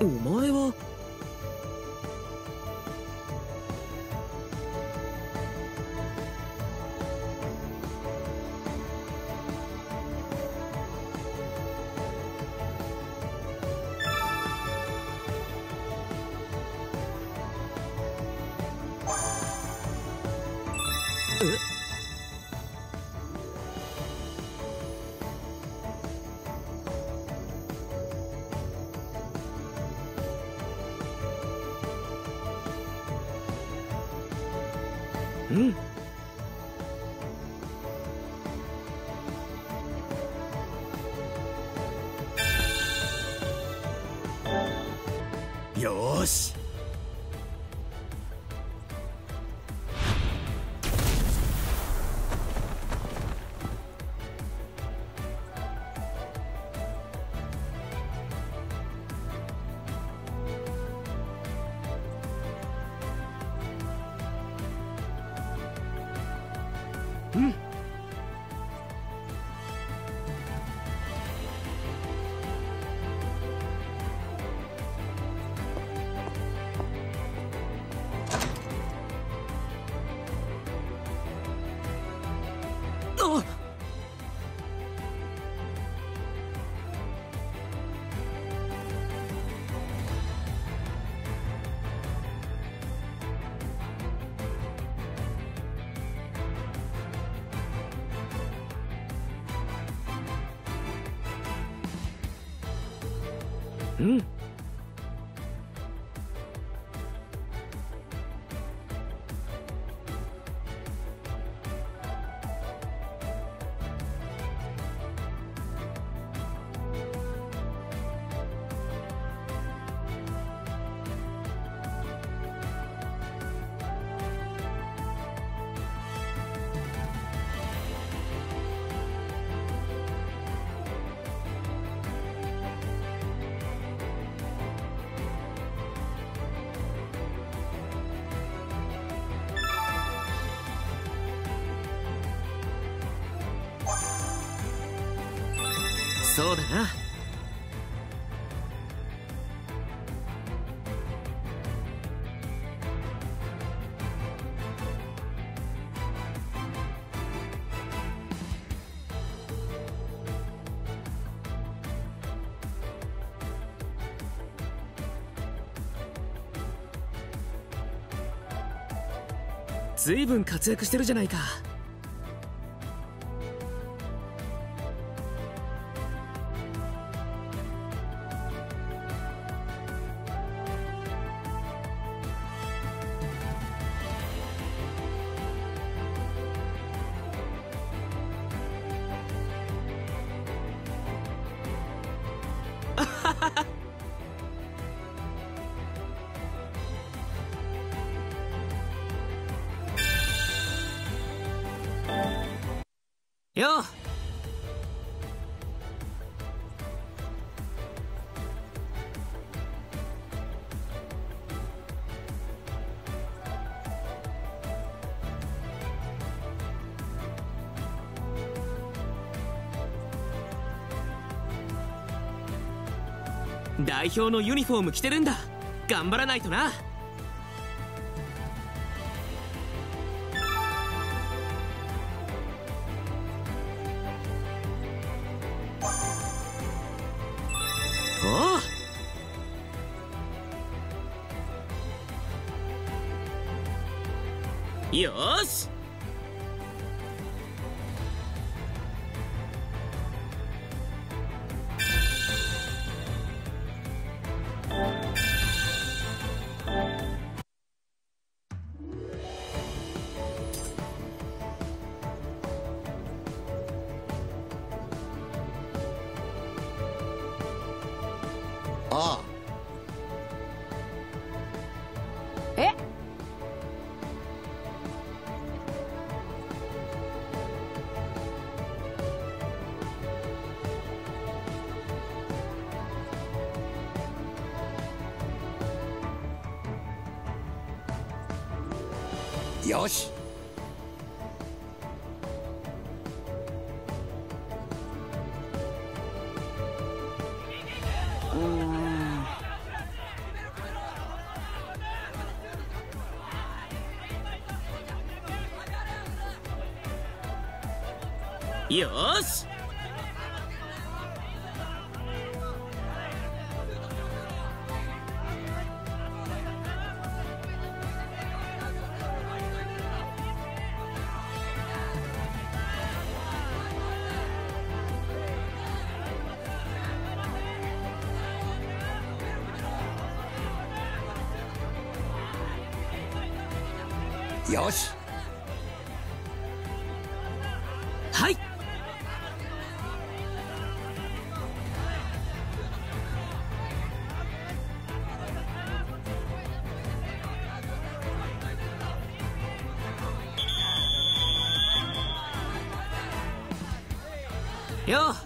お前はうん。よし。そうだな。ずいぶん活躍してるじゃないか。代表のユニフォーム着てるんだ。頑張らないとな。よし。よ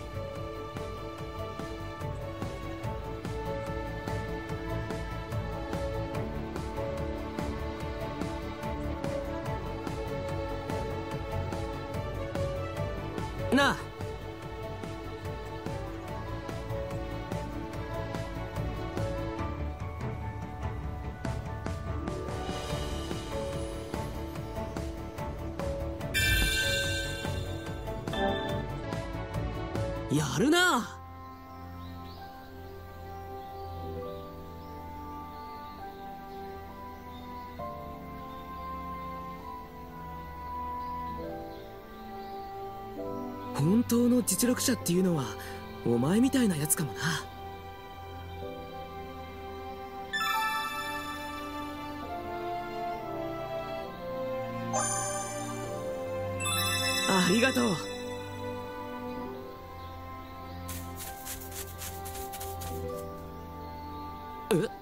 やるな。本当の実力者っていうのはお前みたいなやつかもな。ありがとう。え？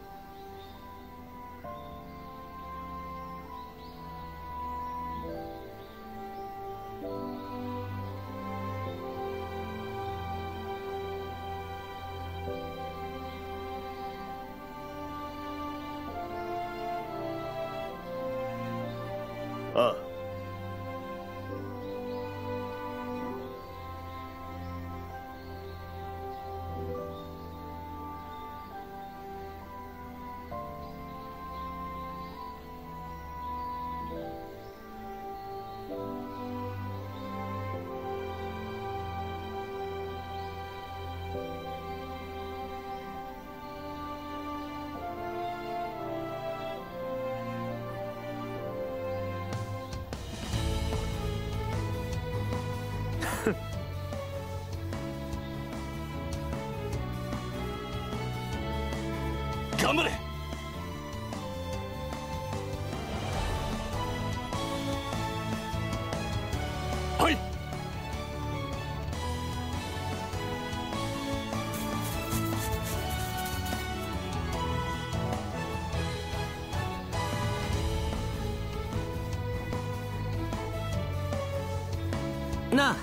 な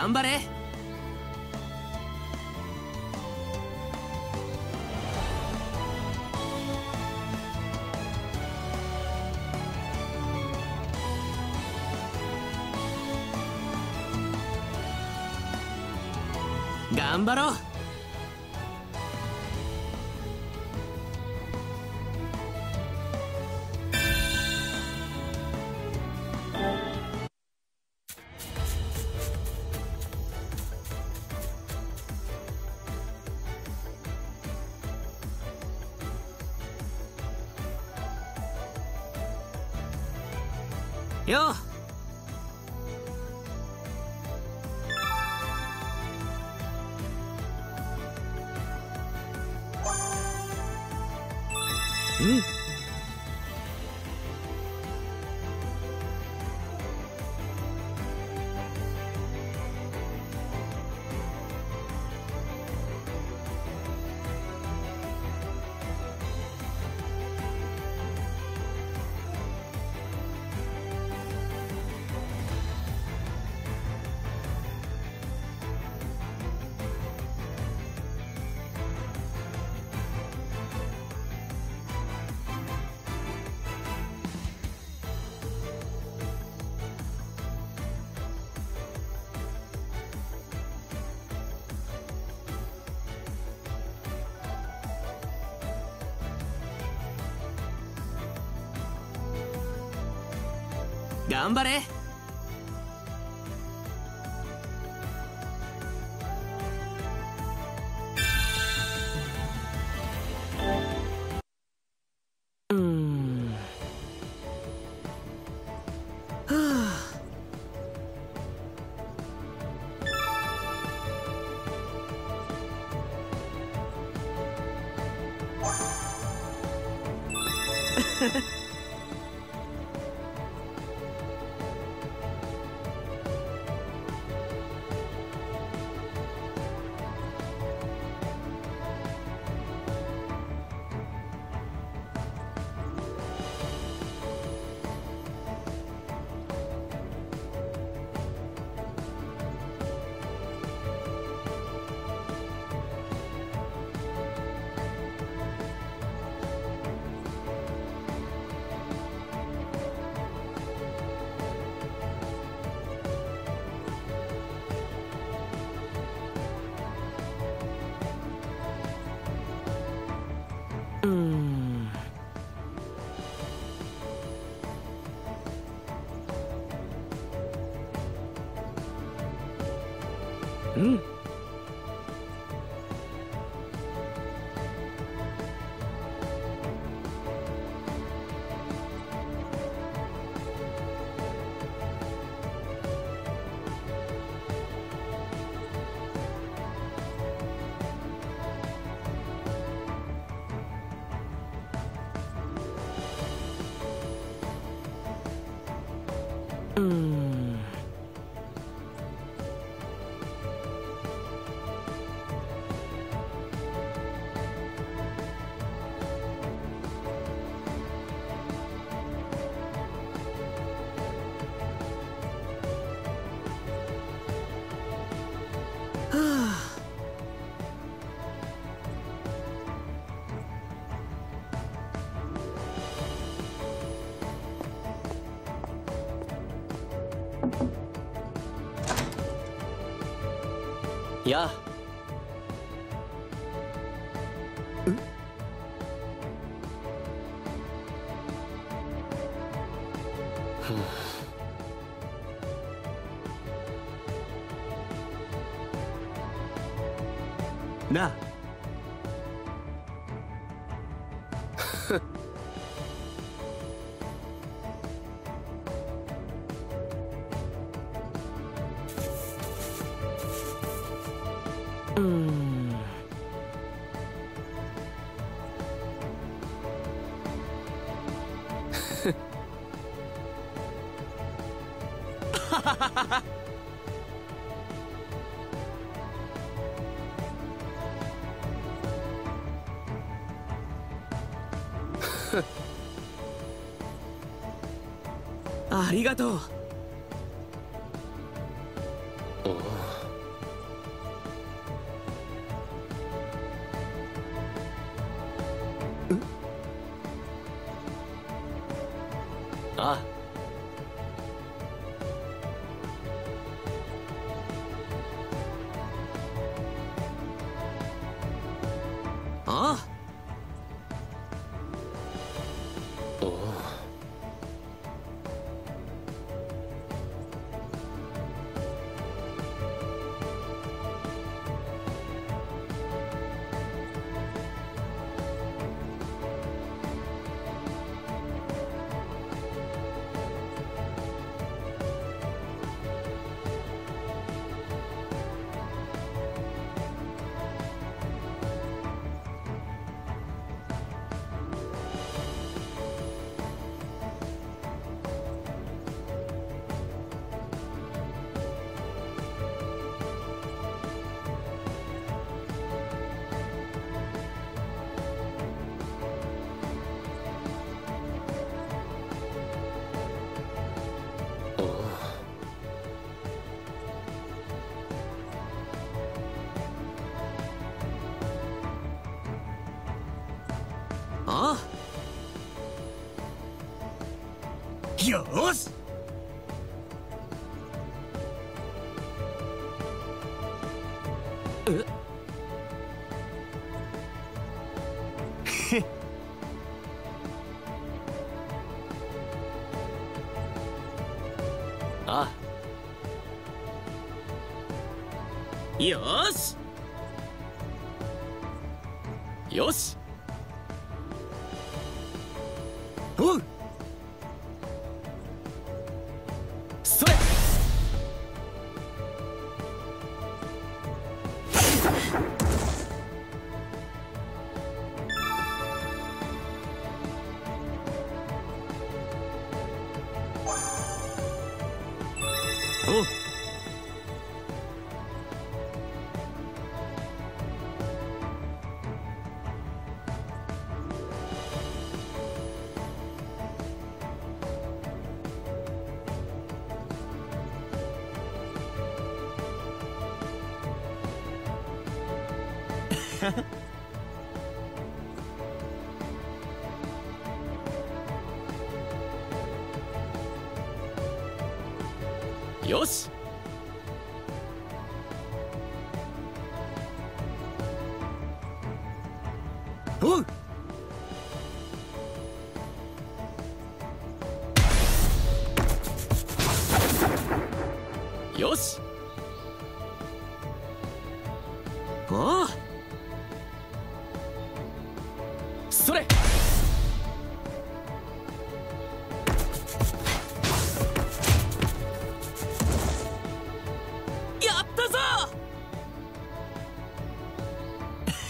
頑張れ。頑張ろう。頑張れ。うや ありがとう。よーし。え？あ。よーし。よし。おうよし。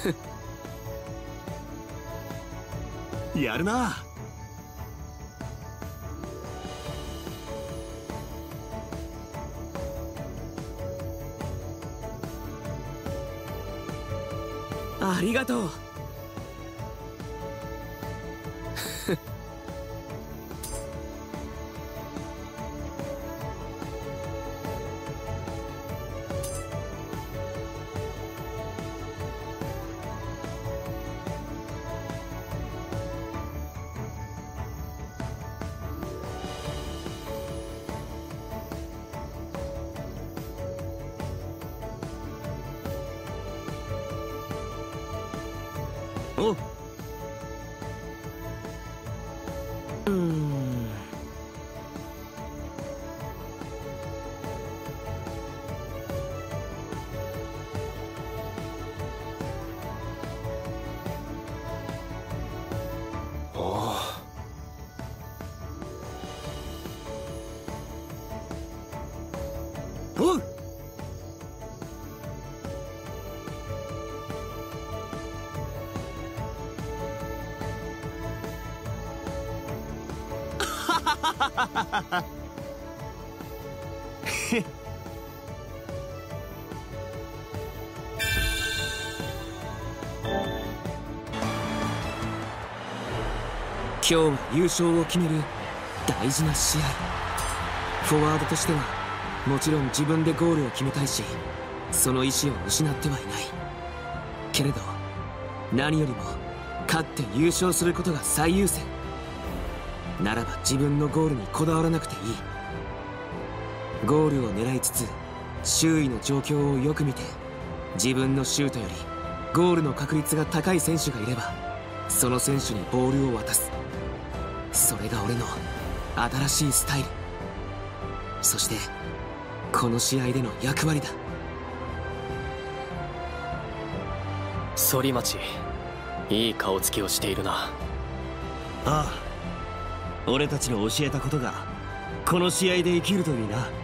やるな。ありがとう。今日は優勝を決める大事な試合。フォワードとしてはもちろん自分でゴールを決めたいしその意思を失ってはいない。けれど何よりも勝って優勝することが最優先。ならば自分のゴールにこだわらなくていい。ゴールを狙いつつ周囲の状況をよく見て自分のシュートよりゴールの確率が高い選手がいればその選手にボールを渡す。それが俺の新しいスタイル。そしてこの試合での役割だ。反町いい顔つきをしているな。ああ俺たちの教えたことがこの試合で生きるといいな。